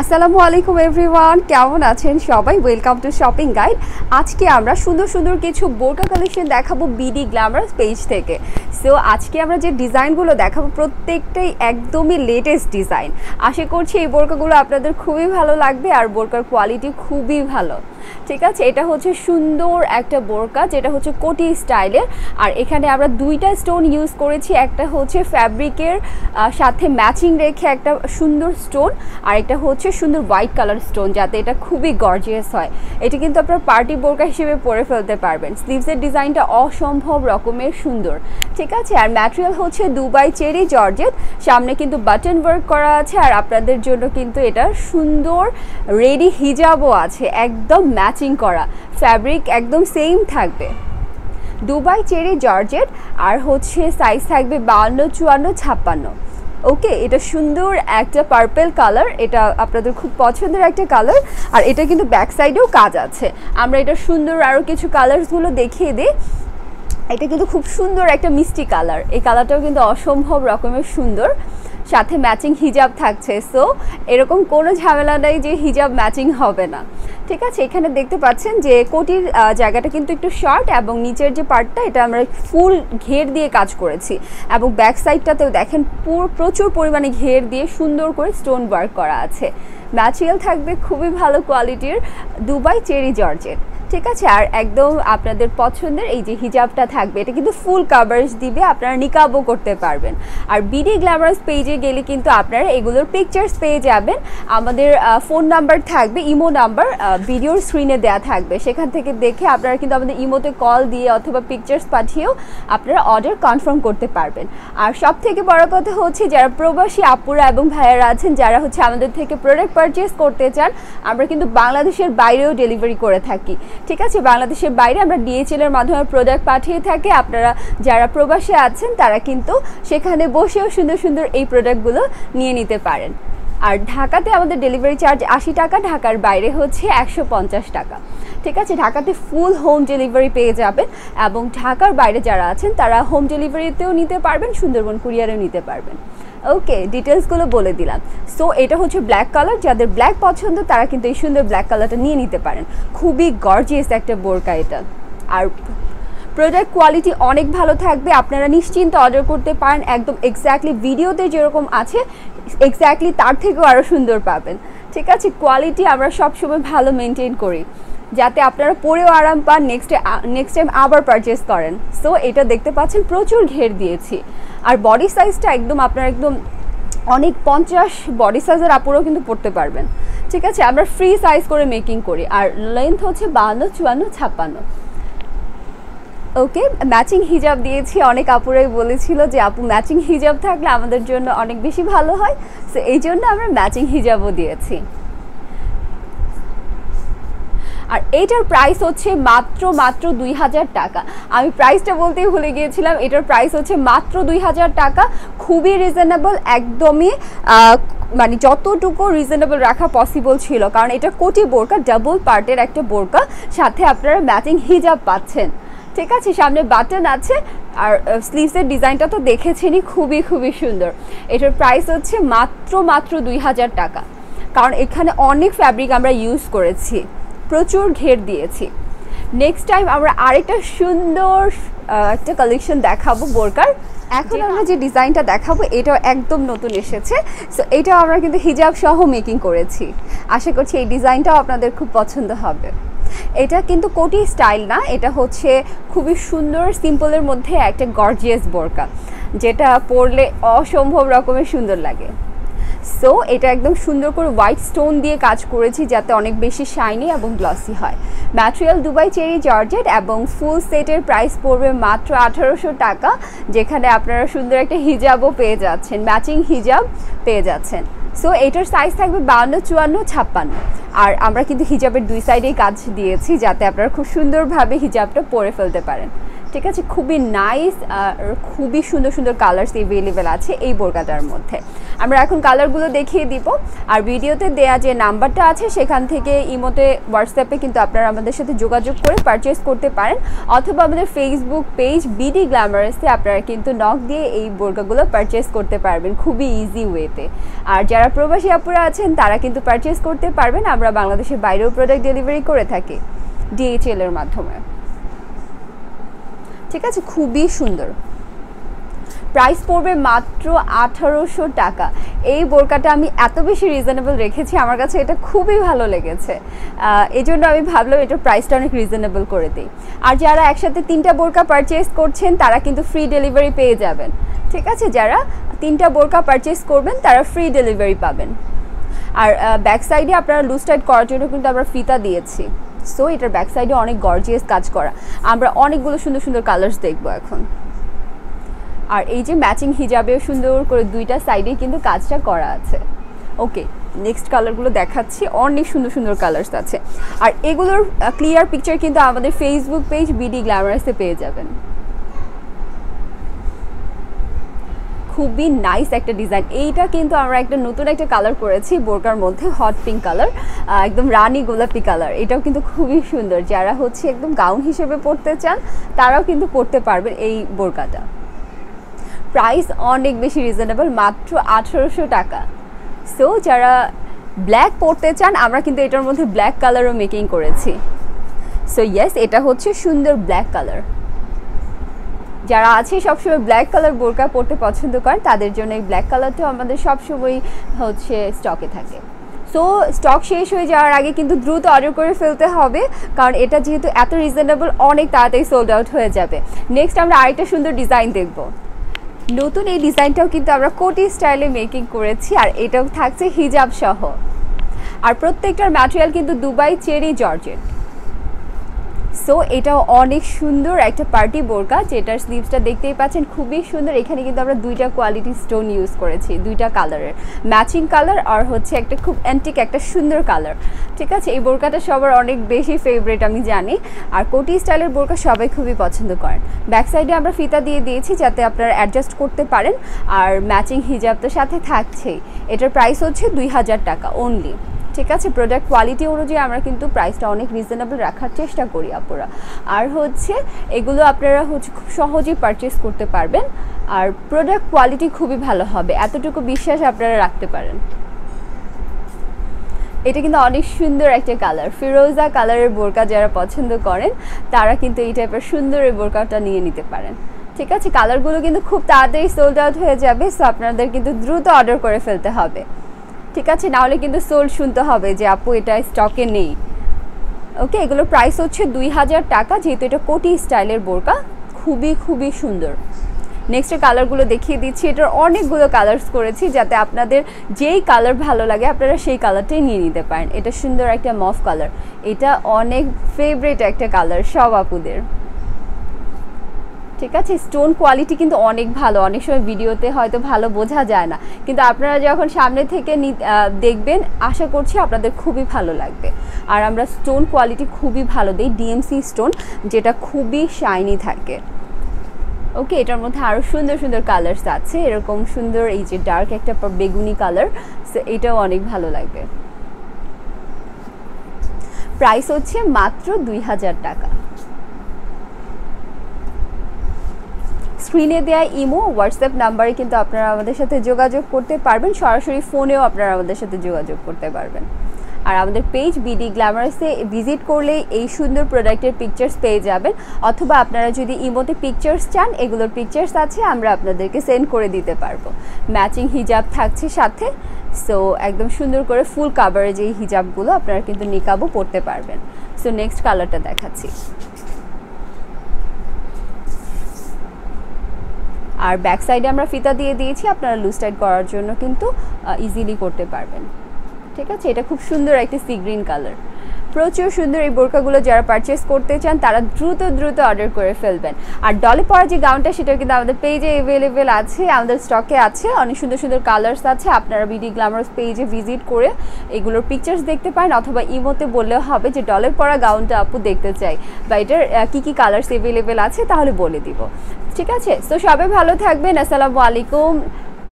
আসসালামু আলাইকুম এভরিওয়ান, কেমন আছেন সবাই? ওয়েলকাম টু শপিং গাইড আজকে আমরা সুন্দর সুন্দর কিছু বোরকা কালেকশন দেখাবো বিডি গ্ল্যামারাস পেজ থেকে। সো আজকে আমরা যে ডিজাইনগুলো দেখাবো, প্রত্যেকটাই একদমই লেটেস্ট ডিজাইন আশা করছি এই বোরকাগুলো আপনাদের খুবই ভালো লাগবে আর বোরকার কোয়ালিটি খুবই ভালো। ঠিক আছে? এটা হচ্ছে সুন্দর একটা বোরকা, যেটা হচ্ছে কোটি স্টাইলের। আর এখানে আমরা দুইটা স্টোন ইউজ করেছি। একটা হচ্ছে ফ্যাব্রিকের সাথে ম্যাচিং রেখে একটা সুন্দর স্টোন, আর একটা হচ্ছে সুন্দর হোয়াইট কালার স্টোন, যাতে এটা খুবই গর্জিয়াস হয়। এটা কিন্তু আপনার পার্টি বোরকা হিসেবে পরে ফেলতে পারবেন। স্লিভসের ডিজাইনটা অসম্ভব রকমের সুন্দর। ঠিক আছে? আর ম্যাটেরিয়াল হচ্ছে দুবাই চেরি জর্জেট। সামনে কিন্তু বাটন ওয়ার্ক করা আছে, আর আপনাদের জন্য কিন্তু এটা সুন্দর রেডি হিজাবও আছে। একদম ম্যাচিং করা। ফ্যাব্রিক একদম সেম থাকবে। দুবাই চেরি জর্জেট আর হচ্ছে সাইজ থাকবে বাউন্ন চুয়ান্ন, ছাপ্পান্ন। ওকে এটা সুন্দর একটা পার্পেল কালার এটা আপনাদের খুব পছন্দের একটা কালার আর এটা কিন্তু ব্যাক সাইডেও কাজ আছে। আমরা এটা সুন্দর আরও কিছু কালার্সগুলো দেখিয়ে দিই। এটা কিন্তু খুব সুন্দর একটা মিষ্টি কালার এই কালারটাও কিন্তু অসম্ভব রকমের সুন্দর। সাথে ম্যাচিং হিজাব থাকছে। সো এরকম কোনো ঝামেলা নেই যে হিজাব ম্যাচিং হবে না। ঠিক আছে, এখানে দেখতে পাচ্ছেন যে কোটির জায়গাটা কিন্তু একটু শর্ট এবং নিচের যে পার্টটা এটা আমরা ফুল ঘের দিয়ে কাজ করেছি এবং ব্যাক সাইডটাতেও দেখেন প্রচুর পরিমাণে ঘের দিয়ে সুন্দর করে স্টোন ওয়ার্ক করা আছে। ম্যাটেরিয়াল থাকবে খুবই ভালো কোয়ালিটির দুবাই চেরি জর্জেট ঠিক আছে? আর একদম আপনাদের পছন্দের এই যে হিজাবটা থাকবে, এটা কিন্তু ফুল কাভারেজ দিবে, আপনারা নিকাবও করতে পারবেন। আর বিডি গ্ল্যামারাস পেজে গেলে কিন্তু আপনারা এগুলোর পিকচার্স পেয়ে যাবেন। আমাদের ফোন নাম্বার থাকবে ইমো নাম্বার ভিডিওর স্ক্রিনে দেওয়া থাকবে। সেখান থেকে দেখে আপনারা কিন্তু আমাদের ইমোতে কল দিয়ে অথবা পিকচার্স পাঠিয়েও আপনারা অর্ডার কনফার্ম করতে পারবেন। আর সব থেকে বড় কথা হচ্ছে, যারা প্রবাসী আপুরা এবং ভাইয়ারা আছেন, যারা হচ্ছে আমাদের থেকে প্রোডাক্ট পারচেস করতে চান, আমরা কিন্তু বাংলাদেশের বাইরেও ডেলিভারি করে থাকি। ঠিক আছে, বাংলাদেশের বাইরে আমরা ডিএচএল এর মাধ্যমে প্রোডাক্ট পাঠিয়ে থাকি। আপনারা যারা প্রবাসে আছেন, তারা কিন্তু সেখানে বসেও সুন্দর সুন্দর এই প্রোডাক্টগুলো নিয়ে নিতে পারেন। আর ঢাকাতে আমাদের ডেলিভারি চার্জ আশি টাকা, ঢাকার বাইরে হচ্ছে একশো পঞ্চাশ টাকা। ঠিক আছে, ঢাকাতে ফুল হোম ডেলিভারি পেয়ে যাবেন এবং ঢাকার বাইরে যারা আছেন, তারা হোম ডেলিভারিতেও নিতে পারবেন, সুন্দরবন কুরিয়ারেও নিতে পারবেন। ওকে ডিটেলসগুলো বলে দিলাম। সো এটা হচ্ছে ব্ল্যাক কালার যাদের ব্ল্যাক পছন্দ, তারা কিন্তু এই সুন্দর ব্ল্যাক কালারটা নিয়ে নিতে পারেন। খুবই গর্জিয়াস একটা বোরকা এটা। আর প্রোডাক্ট কোয়ালিটি অনেক ভালো থাকবে, আপনারা নিশ্চিন্ত অর্ডার করতে পারেন। একদম এক্স্যাক্টলি ভিডিওতে যেরকম আছে এক্স্যাক্টলি তার থেকেও আরও সুন্দর পাবেন। ঠিক আছে কোয়ালিটি আমরা সবসময় ভালো মেনটেন করি। যাতে আপনারা পরেও আরাম পান নেক্সট নেক্সট টাইম আবার পারচেস করেন। সো এটা দেখতে পাচ্ছেন, প্রচুর ঘের দিয়েছি। আর বডি সাইজটা একদম আপনার একদম অনেক পঞ্চাশ বডি সাইজের আপুরও কিন্তু পড়তে পারবেন। ঠিক আছে, আমরা ফ্রি সাইজ করে মেকিং করি। আর লেন্থ হচ্ছে বাহান্ন চুয়ান্ন, ছাপ্পান্ন। ওকে ম্যাচিং হিজাব দিয়েছি, অনেক আপুরাই বলেছিল যে, আপু ম্যাচিং হিজাব থাকলে আমাদের জন্য অনেক বেশি ভালো হয়। সো এই জন্য আমরা ম্যাচিং হিজাবও দিয়েছি। আর এইটার প্রাইস হচ্ছে মাত্র মাত্র দুই হাজার টাকা। আমি প্রাইসটা বলতেই ভুলে গিয়েছিলাম, এটার প্রাইস হচ্ছে মাত্র দুই হাজার টাকা। খুবই রিজনেবল একদমই মানে যতটুকু রিজনেবল রাখা পসিবল ছিল, কারণ এটা কোটি বোরকা ডাবল পার্টের একটা বোরকা, সাথে আপনারা ম্যাচিং হিজাব পাচ্ছেন। ঠিক আছে, সামনে বাটন আছে, আর স্লিভসের ডিজাইনটা তো দেখেছেনই, খুবই খুবই সুন্দর। এটার প্রাইস হচ্ছে মাত্র মাত্র দুই হাজার টাকা। কারণ এখানে অনেক ফ্যাব্রিক আমরা ইউজ করেছি। প্রচুর ঘের দিয়েছি। নেক্সট টাইম আমরা আরেকটা সুন্দর একটা কালেকশন দেখাবো বোরকার। এখন আমরা যে ডিজাইনটা দেখাবো এটাও একদম নতুন এসেছে। সো এটাও আমরা কিন্তু হিজাব সহ মেকিং করেছি। আশা করছি এই ডিজাইনটাও আপনাদের খুব পছন্দ হবে। এটা কিন্তু কোটি স্টাইল না এটা হচ্ছে খুবই সুন্দর সিম্পলের মধ্যে একটা গর্জিয়াস বোরকা যেটা পরলে অসম্ভব রকমের সুন্দর লাগে। সো এটা একদম সুন্দর করে হোয়াইট স্টোন দিয়ে কাজ করেছি যাতে অনেক বেশি শাইনি এবং গ্লসি হয়। ম্যাটেরিয়াল দুবাই চেরি জর্জেট এবং ফুল সেটের প্রাইস পড়বে মাত্র আঠারোশো টাকা, যেখানে আপনারা সুন্দর একটা হিজাবও পেয়ে যাচ্ছেন ম্যাচিং হিজাব পেয়ে যাচ্ছেন। সো এটার সাইজ থাকবে বাউন্ন চুয়ান্ন, ছাপ্পান্ন। আর আমরা কিন্তু হিজাবের দুই সাইডেই কাজ দিয়েছি যাতে আপনারা খুব সুন্দরভাবে হিজাবটা পরে ফেলতে পারেন। ঠিক আছে, খুবই নাইস আর খুবই সুন্দর সুন্দর কালার্স এভেলেবেল আছে এই বোরকাটার মধ্যে। আমরা এখন কালারগুলো দেখিয়ে দিব। আর ভিডিওতে দেয়া যে নাম্বারটা আছে, সেখান থেকে ইমোতে হোয়াটসঅ্যাপে কিন্তু আপনারা আমাদের সাথে যোগাযোগ করে পারচেস করতে পারেন। অথবা আমাদের ফেসবুক পেজ বিডি গ্ল্যামারাসে আপনারা কিন্তু নক দিয়ে এই বোরকাগুলো পারচেস করতে পারবেন খুবই ইজি ওয়েতে আর যারা প্রবাসী আপুরা আছেন, তারা কিন্তু পারচেস করতে পারবেন। আমরা বাংলাদেশের বাইরেও প্রোডাক্ট ডেলিভারি করে থাকি ডিএইচএল এর মাধ্যমে। ঠিক আছে? খুবই সুন্দর। প্রাইস পড়বে মাত্র আঠারোশো টাকা। এই বোরকাটা আমি এত বেশি রিজনেবল রেখেছি, আমার কাছে এটা খুবই ভালো লেগেছে। এই জন্য আমি ভাবলাম এটার প্রাইসটা অনেক রিজনেবল করে দিই। আর যারা একসাথে তিনটা বোরকা পারচেস করছেন, তারা কিন্তু ফ্রি ডেলিভারি পেয়ে যাবেন। ঠিক আছে? যারা তিনটা বোরকা পারচেস করবেন, তারা ফ্রি ডেলিভারি পাবেন। আর ব্যাক সাইডে আপনারা লুজ টাইট করার জন্য কিন্তু আমরা ফিতা দিয়েছি। সো এটার ব্যাক সাইডে অনেক গর্জিয়াস কাজ করা। আমরা অনেকগুলো সুন্দর সুন্দর কালার্স দেখব এখন। আর এই যে ম্যাচিং হিজাবেও সুন্দর করে দুইটা সাইডেই কিন্তু কাজটা করা আছে। ওকে নেক্সট কালারগুলো দেখাচ্ছি। অনেক সুন্দর সুন্দর কালার্স আছে। আর এগুলোর ক্লিয়ার পিকচার কিন্তু আমাদের ফেসবুক পেজ বিডি গ্ল্যামারাসে পেয়ে যাবেন। খুবই নাইস একটা ডিজাইন এইটা কিন্তু আমরা একটা নতুন একটা কালার করেছি, বোরকার মধ্যে হট পিঙ্ক কালার একদম রানি গোলাপি কালার এটাও কিন্তু খুবই সুন্দর। যারা হচ্ছে একদম গাউন হিসেবে পড়তে চান, তারাও কিন্তু পড়তে পারবেন এই বোরকাটা। প্রাইস অনেক বেশি রিজনেবল মাত্র আঠেরোশো টাকা। সো যারা ব্ল্যাক পরতে চান, আমরা কিন্তু এটার মধ্যে ব্ল্যাক কালারও মেকিং করেছি। সো ইয়েস এটা হচ্ছে সুন্দর ব্ল্যাক কালার যারা আছে, সবসময় ব্ল্যাক কালার বোরকা পরতে পছন্দ করেন, তাদের জন্য এই ব্ল্যাক কালারটাও আমাদের সবসময় হচ্ছে স্টকে থাকে। সো স্টক শেষ হয়ে যাওয়ার আগে কিন্তু দ্রুত অর্ডার করে ফেলতে হবে, কারণ এটা যেহেতু এত রিজনেবল অনেক তাড়াতাড়ি সোল্ড আউট হয়ে যাবে। নেক্সট আমরা আরেকটা সুন্দর ডিজাইন দেখব। নতুন এই ডিজাইনটাও কিন্তু আমরা কোটি স্টাইলে মেকিং করেছি, আর এটাও থাকছে হিজাব সহ। আর প্রত্যেকটার ম্যাটেরিয়াল কিন্তু দুবাই, চেরি, জর্জেট। সো এটাও অনেক সুন্দর একটা পার্টি বোরকা, যেটার স্লিভসটা দেখতেই পাচ্ছেন, খুবই সুন্দর। এখানে কিন্তু আমরা দুইটা কোয়ালিটি স্টোন ইউজ করেছি, দুইটা কালারের ম্যাচিং কালার আর হচ্ছে একটা খুব অ্যান্টিক একটা সুন্দর কালার ঠিক আছে? এই বোরকাটা সবার অনেক বেশি ফেভারেট আমি জানি। আর কোটি স্টাইলের বোরকা সবাই খুবই পছন্দ করেন। ব্যাক সাইডে আমরা ফিতা দিয়ে দিয়েছি, যাতে আপনারা অ্যাডজাস্ট করতে পারেন। আর ম্যাচিং হিজাব তো সাথে থাকছেই। এটার প্রাইস হচ্ছে দুই হাজার টাকা অনলি ঠিক আছে প্রোডাক্ট কোয়ালিটি অনুযায়ী আমরা কিন্তু প্রাইসটা অনেক রিজনেবল রাখার চেষ্টা করি আপনারা আর হচ্ছে, এগুলো আপনারা হচ্ছে খুব সহজেই পারচেস করতে পারবেন। আর প্রোডাক্ট কোয়ালিটি খুবই ভালো হবে, এতটুকু বিশ্বাস আপনারা রাখতে পারেন। এটা কিন্তু অনেক সুন্দর একটা কালার ফিরোজা কালারের বোরকা যারা পছন্দ করেন, তারা কিন্তু এই টাইপের সুন্দর এই বোরকাটা নিয়ে নিতে পারেন। ঠিক আছে কালারগুলো কিন্তু খুব তাড়াতাড়ি সোল্ড আউট হয়ে যাবে সো আপনাদের কিন্তু দ্রুত অর্ডার করে ফেলতে হবে। ঠিক আছে, নাহলে কিন্তু সোল শুনতে হবে যে আপু এটা স্টকে নেই। ওকে এগুলোর প্রাইস হচ্ছে দুই হাজার টাকা, যেহেতু এটা কোটি স্টাইলের বোরকা, খুবই খুবই সুন্দর। নেক্সট কালারগুলো দেখিয়ে দিচ্ছি, এটার অনেকগুলো কালার্স করেছি যাতে আপনাদের যেই কালার ভালো লাগে, আপনারা সেই কালারটাই নিয়ে নিতে পারেন। এটা সুন্দর একটা মফ কালার এটা অনেক ফেভারেট একটা কালার সব আপুদের। ঠিক আছে স্টোন কোয়ালিটি কিন্তু অনেক ভালো। অনেক সময় ভিডিওতে হয়তো ভালো বোঝা যায় না। কিন্তু আপনারা যখন সামনে থেকে দেখবেন, আশা করছি আপনাদের খুবই ভালো লাগবে। আর আমরা স্টোন কোয়ালিটি খুবই ভালো দিই ডিএমসি স্টোন যেটা খুবই শাইনি থাকে। ওকে এটার মধ্যে আরও সুন্দর সুন্দর কালার্স আছে। এরকম সুন্দর, এই যে ডার্ক একটা বেগুনি কালার এটাও অনেক ভালো লাগবে। প্রাইস হচ্ছে মাত্র দুই হাজার টাকা। স্ক্রিনে দেয়া ইমো হোয়াটসঅ্যাপ নাম্বারে কিন্তু আপনারা আমাদের সাথে যোগাযোগ করতে পারবেন। সরাসরি ফোনেও আপনারা আমাদের সাথে যোগাযোগ করতে পারবেন। আর আমাদের পেজ বিডি গ্ল্যামারাসে ভিজিট করলে এই সুন্দর প্রোডাক্টের পিকচার্স পেয়ে যাবেন। অথবা আপনারা যদি ইমোতে পিকচার্স চান, এগুলোর পিকচার্স আছে, আমরা আপনাদেরকে সেন্ড করে দিতে পারব। ম্যাচিং হিজাব থাকছে সাথে। সো একদম সুন্দর করে ফুল কাভারেজ এই হিজাবগুলো আপনারা কিন্তু নিকাবও পড়তে পারবেন। সো নেক্সট কালারটা দেখাচ্ছি। আর ব্যাক সাইডে আমরা ফিতা দিয়ে দিয়েছি, আপনারা লুজ টাইট করার জন্য কিন্তু ইজিলি করতে পারবেন। ঠিক আছে? এটা খুব সুন্দর একটি সি গ্রিন কালার প্রচুর সুন্দর এই বোরকাগুলো যারা পারচেস করতে চান, তারা দ্রুত দ্রুত অর্ডার করে ফেলবেন। আর ডলে পরা যে গাউনটা সেটা কিন্তু আমাদের পেজে অ্যাভেলেবেল আছে, আমাদের স্টকে আছে, অনেক সুন্দর সুন্দর কালার্স আছে। আপনারা বিডি গ্ল্যামার্স পেজে ভিজিট করে এগুলোর পিকচার্স দেখতে পারেন, অথবা ইমোতে বললেও হবে যে ডলের পরা গাউনটা আপু দেখতে চাই। বা এটার কী কী কালার্স অ্যাভেলেবেল আছে, তাহলে বলে দিব। ঠিক আছে? তো সবাই ভালো থাকবেন। আসসালামু আলাইকুম।